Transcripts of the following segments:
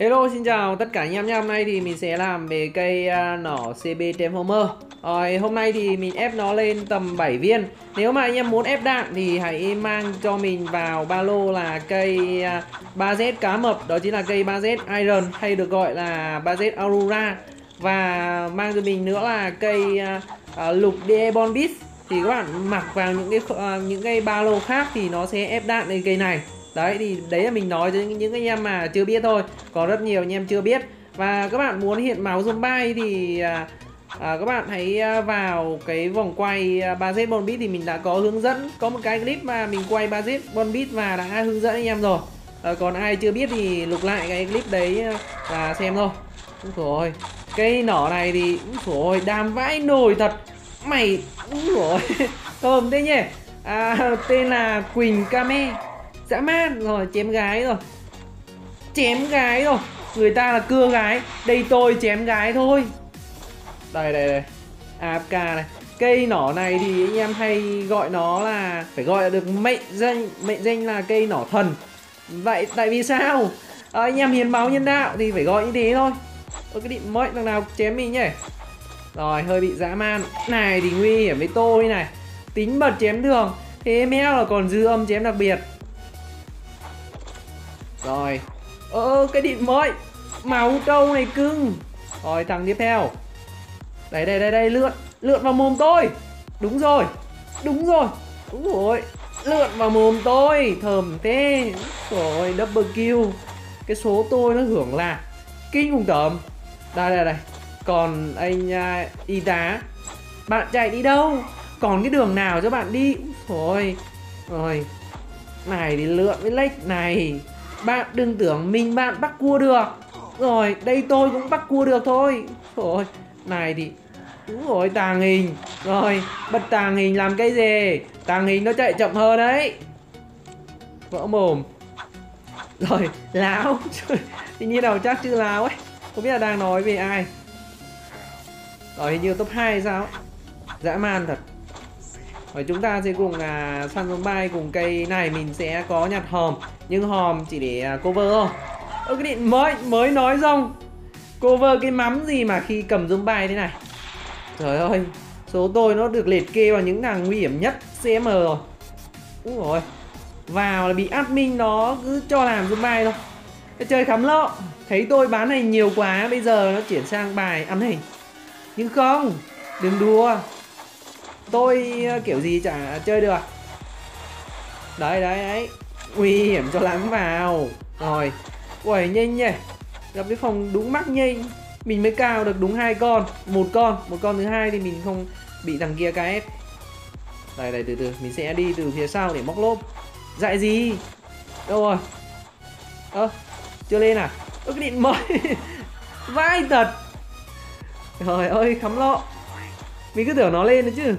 Hello xin chào tất cả anh em nhé Hôm nay thì mình sẽ làm về cây uh, nỏ CB Transformer Rồi hôm nay thì mình ép nó lên tầm 7 viên. Nếu mà anh em muốn ép đạn thì hãy mang cho mình vào ba lô là cây à, uh, 3Z cá mập. Đó chính là cây 3Z Iron hay được gọi là 3Z Aurora. Và mang cho mình nữa là cây uh, uh, lục Deebon Beast Thì các bạn mặc vào những cái uh, những cái ba lô khác thì nó sẽ ép đạn lên cây này đấy thì đấy là mình nói cho những, những anh em mà chưa biết thôi. Có rất nhiều anh em chưa biết. Và các bạn muốn hiện máu zombie thì à, à, các bạn hãy à, vào cái vòng quay à, 3Z Bonbit thì mình đã có hướng dẫn. Có một cái clip mà mình quay 3Z Bonbit và đã hướng dẫn anh em rồi. À, còn ai chưa biết thì lục lại cái clip đấy à, và xem thôi. Rồi cây nỏ này thì rồi đam vãi nổi thật. Mày rồi thơm thế nhỉ? À, tên là Quỳnh Kame dã man. Rồi chém gái rồi. Chém gái rồi. Người ta là cưa gái. Đây tôi chém gái thôi. Đây đây đây. AFK này. Cây nỏ này thì anh em hay gọi nó là phải gọi là được mệnh danh mệnh danh là cây nỏ thần. Vậy tại vì sao? À, anh em hiến máu nhân đạo thì phải gọi như thế thôi. Tôi cái định mỗi thằng nào chém mình nhỉ? Rồi hơi bị dã man. Này thì nguy hiểm với tôi này. Tính bật chém thường thế mèo là còn dư âm chém đặc biệt rồi. Ơ cái điện mới. Máu trâu này cưng. Rồi thằng tiếp theo. Đây đây đây đây lượn. Lượn vào mồm tôi. Đúng rồi. Đúng rồi. Đúng rồi. Lượn vào mồm tôi. Thơm thế. Rồi double kill. Cái số tôi nó hưởng là Kinh khủng tởm. Đây đây đây. Còn anh uh, y tá. Bạn chạy đi đâu? Còn cái đường nào cho bạn đi? Rồi Rồi Này thì lượn với lách này bạn đừng tưởng mình bạn bắt cua được. Rồi, đây tôi cũng bắt cua được thôi. Rồi, này thì, Đúng rồi tàng hình Rồi, bật tàng hình làm cái gì? Tàng hình nó chạy chậm hơn đấy. Vỡ mồm. Rồi lão Thì như đầu chắc chứ lão ấy. Không biết là đang nói về ai. Rồi, hình như top 2 hay sao? Dã man thật và chúng ta sẽ cùng à, săn zombie cùng cây này mình sẽ có nhặt hòm. Nhưng hòm chỉ để à, cover thôi. Ơ cái điện mới mới nói xong. Cover cái mắm gì mà khi cầm zombie thế này. Trời ơi Số tôi nó được liệt kê vào những thằng nguy hiểm nhất CM rồi. Úi rồi Vào là bị admin nó cứ cho làm zombie thôi. Chơi khắm lọ. Thấy tôi bán này nhiều quá Bây giờ nó chuyển sang bài ăn hình. Nhưng không Đừng đùa tôi ờ, kiểu gì chả chơi được. Đấy đấy đấy. Nguy hiểm cho lắm vào. Rồi. Quẩy nhanh nhỉ. Gặp cái phòng đúng mắc nhanh mình mới cao được đúng hai con. Một con. Một con thứ hai thì mình không bị thằng kia ép. Đây đây từ từ. Mình sẽ đi từ phía sau để móc lốp. Dạy gì? Đâu rồi? Ơ à, chưa lên à? Ơ cái điện mới. Vai thật. Trời ơi khắm lọ. Mình cứ tưởng nó lên nữa chứ.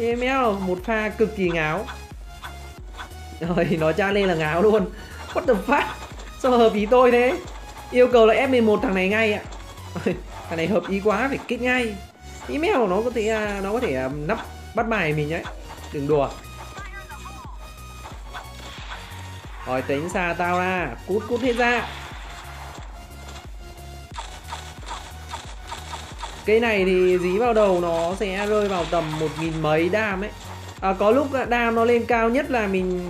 Mèo, một pha cực kỳ ngáo. Rồi nó tra lên là ngáo luôn. What the fuck? Sao hợp ý tôi thế? Yêu cầu là F11 thằng này ngay ạ. Thằng này hợp ý quá phải kích ngay. Email nó có thể à, nó có thể à, nắp bắt bài mình đấy Đừng đùa. Rồi tính xa tao ra. Cút cút hết ra. Cây này thì dí vào đầu nó sẽ rơi vào tầm một nghìn mấy đam ấy. À, Có lúc đam nó lên cao nhất là mình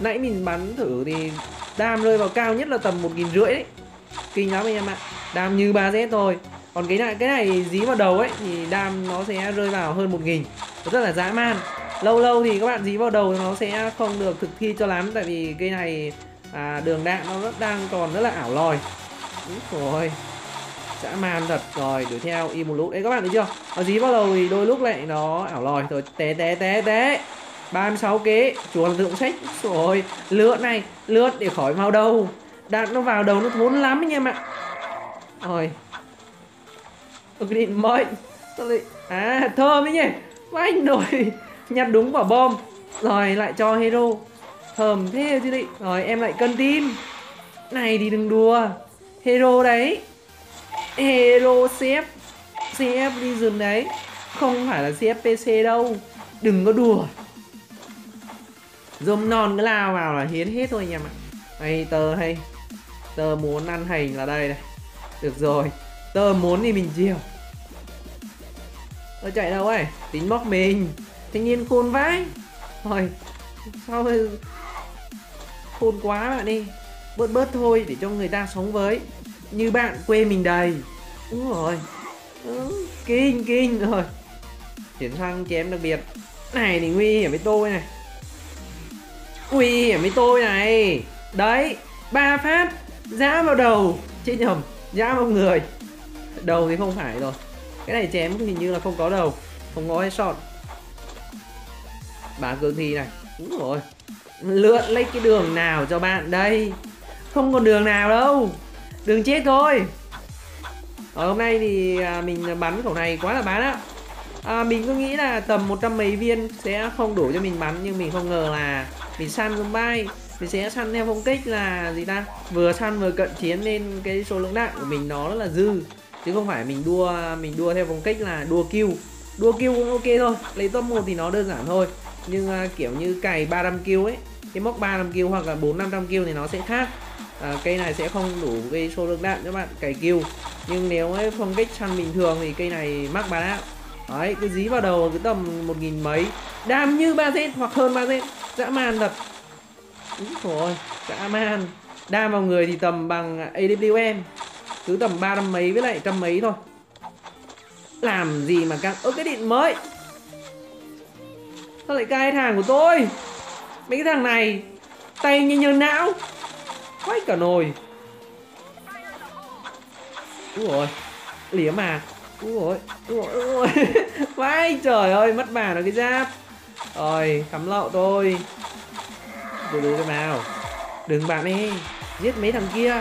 Nãy mình bắn thử thì đam rơi vào cao nhất là tầm một nghìn rưỡi đấy. Kinh lắm anh em ạ. Đam như 3Z thôi. Còn cái này cái này dí vào đầu ấy thì đam nó sẽ rơi vào hơn một nghìn. Rất là dã man. Lâu lâu thì các bạn dí vào đầu nó sẽ không được thực thi cho lắm Tại vì cây này à, đường đạn nó rất đang còn rất là ảo lòi. Đúng rồi dã man thật. Rồi, đuổi theo. Im một lúc. Đấy các bạn thấy chưa? Nó dí vào đầu thì đôi lúc lại nó ảo lòi. Rồi, té té té té. 36 kế. Chuồn dụng sách. Rồi lượt này. Lướt để khỏi vào đầu đạn nó vào đầu nó thốn lắm anh em ạ. Rồi. Ok định mới à thơm đấy nhỉ? Anh rồi. Nhặt đúng quả bom. Rồi, lại cho hero. Thơm thế chứ đi. Rồi, em lại cân tim. Này thì đừng đùa. Hero đấy. Hero CF CF Legion đấy. Không phải là CF PC đâu. Đừng có đùa. Dôm non cứ lao vào là hiến hết thôi anh em ạ. Hay tờ hay. Tơ muốn ăn hành là đây này. Được rồi. Tơ muốn thì mình chiều. Tơ chạy đâu ấy? Tính móc mình. Thanh niên khôn vãi. Thôi. Sao Khôn quá bạn đi Bớt bớt thôi để cho người ta sống với. Như bạn quê mình đầy Đúng rồi. Ừ, Kinh kinh rồi. Chuyển sang chém đặc biệt. Này thì nguy hiểm với tôi này. Nguy hiểm với tôi này. Đấy ba phát Giã vào đầu. Chết nhầm Giã vào người. Đầu thì không phải rồi. Cái này chém hình như là không có đầu Không có headshot Bà cường thi này. Đúng rồi. Lượn lấy cái đường nào cho bạn đây? Không còn đường nào đâu Đường chết thôi. Ở hôm nay thì à, mình bắn khẩu này quá là bán á. À, Mình cứ nghĩ là tầm một trăm mấy viên sẽ không đủ cho mình bắn Nhưng mình không ngờ là mình săn bay Mình sẽ săn theo phong cách là gì ta? Vừa săn vừa cận chiến nên cái số lượng đạn của mình nó rất là dư. Chứ không phải mình đua mình đua theo phong cách là đua kill. Đua kill cũng ok thôi Lấy top 1 thì nó đơn giản thôi. Nhưng uh, kiểu như cày 300 kill ấy Cái mốc 300 kill hoặc là 4 500 kill thì nó sẽ khác à, cây này sẽ không đủ cái số lượng đạn cho bạn cày kill nhưng nếu ấy phong cách săn bình thường thì cây này mắc bán đạn đấy cứ dí vào đầu cứ tầm một nghìn mấy. Đam như ba z hoặc hơn ba z. Dã man thật. Đúng rồi dã man. Đam vào người thì tầm bằng AWM cứ tầm ba trăm mấy với lại trăm mấy thôi. Làm gì mà căng. Ơ cái điện mới. Sao lại cai thằng của tôi? Mấy cái thằng này tay như nhờ não quay cả nồi. Úi rồi Lía mà Úi rồi Úi rồi Vãi trời ơi mất bà rồi cái giáp. Rồi cắm lậu tôi. Từ từ cho nào Đừng bạn đi Giết mấy thằng kia.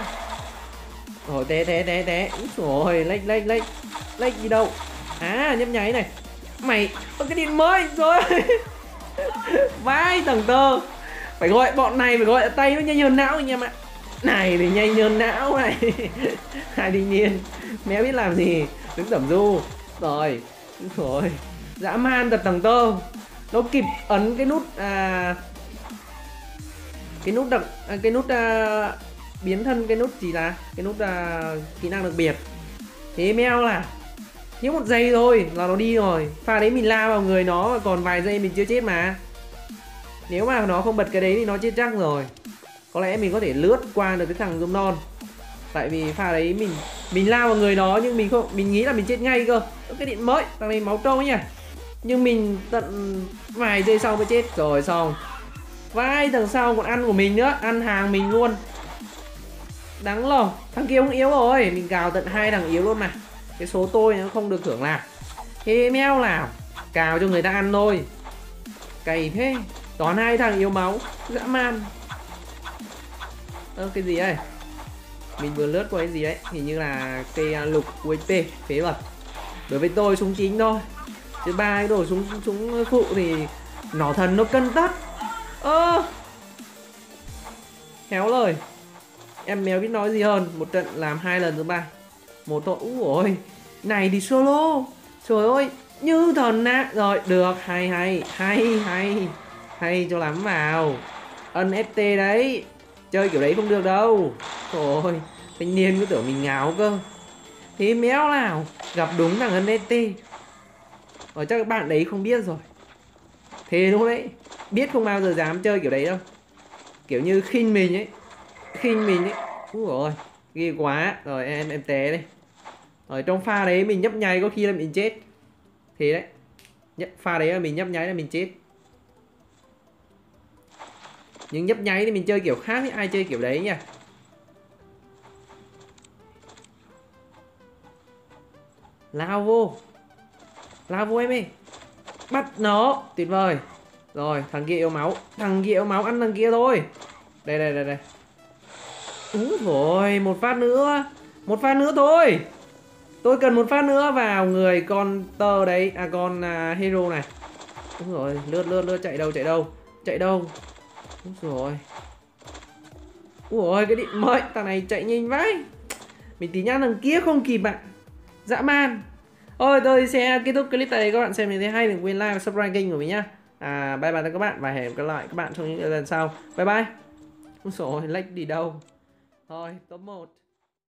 Rồi té té té té. Úi rồi lách lách lách Lách đi đâu? À nhấp nháy này. Mày Ôi, cái điện mới rồi Vãi thằng tơ. Phải gọi bọn này phải gọi tay nó nhanh hơn não anh em ạ này thì nhanh nhơn não này. Hai đinh nhiên mẹ biết làm gì? Đứng tẩm du. Rồi. Rồi. Dã man thật thằng tơ. Nó kịp ấn cái nút à cái nút đặc à, cái nút à, biến thân cái nút gì là? Cái nút à, kỹ năng đặc biệt. Thế meo là những một giây thôi là nó đi rồi. Pha đấy mình la vào người nó còn vài giây mình chưa chết mà. Nếu mà nó không bật cái đấy thì nó chết chắc rồi có lẽ mình có thể lướt qua được cái thằng zoom non. Tại vì pha đấy mình mình lao vào người nó nhưng mình không mình nghĩ là mình chết ngay cơ. Cái điện mới thằng này máu trâu ấy nhỉ. Nhưng mình tận vài giây sau mới chết. Rồi xong. Vai thằng sau còn ăn của mình nữa ăn hàng mình luôn. Đáng lòng thằng kia cũng yếu rồi. Mình cào tận hai thằng yếu luôn mà. Cái số tôi nó không được thưởng nào, thế meo nào? Cào cho người ta ăn thôi. Cày thế. Toàn hai thằng yếu máu. Dã man ơ cái gì đây mình vừa lướt qua cái gì đấy hình như là cây à, lục UHP phế vật. Đối với tôi súng chính thôi. Chứ ba cái đồ súng súng phụ thì nỏ thần nó cân tắt ơ! À, khéo lời. Em méo biết nói gì hơn? Một trận làm hai lần thứ ba. Một tội úi ôi. Này thì solo. Trời ơi như thần nạ rồi được. Hay hay. Hay hay. Hay cho lắm vào. Ân ft đấy chơi kiểu đấy không được đâu. Thôi thanh niên cứ tưởng mình ngáo cơ. Thế méo nào, gặp đúng thằng NST ở ờ, chắc các bạn đấy không biết rồi. Thế đúng đấy, biết không bao giờ dám chơi kiểu đấy đâu. Kiểu như khinh mình ấy, khinh mình ấy. Úi rồi ghê quá. Rồi, em em té đây. Rồi, trong pha đấy mình nhấp nháy có khi là mình chết. Thế đấy pha đấy là mình nhấp nháy là mình chết nhưng nhấp nháy thì mình chơi kiểu khác với ai chơi kiểu đấy nha lao vô. Lao vô em ơi. Bắt nó. Tuyệt vời. Rồi thằng kia yếu máu. Thằng kia yếu máu ăn thằng kia thôi. Đây đây đây đây. Đúng rồi một phát nữa. Một phát nữa thôi. Tôi cần một phát nữa vào người con tơ đấy. À con à, hero này. Đúng rồi lướt lướt lướt chạy đâu chạy đâu? Chạy đâu? Úi rồi Ui cái điện mới Thằng này chạy nhanh vãi. Mình tí nhá thằng kia không kịp ạ. Dã man. Ôi tôi sẽ kết thúc clip tại đây. Các bạn xem mình thấy hay đừng quên like và subscribe kênh của mình nhá. À, Bye bye các bạn và hẹn gặp lại các bạn trong những lần sau. Bye bye. Úi rồi lách đi đâu. Thôi top 1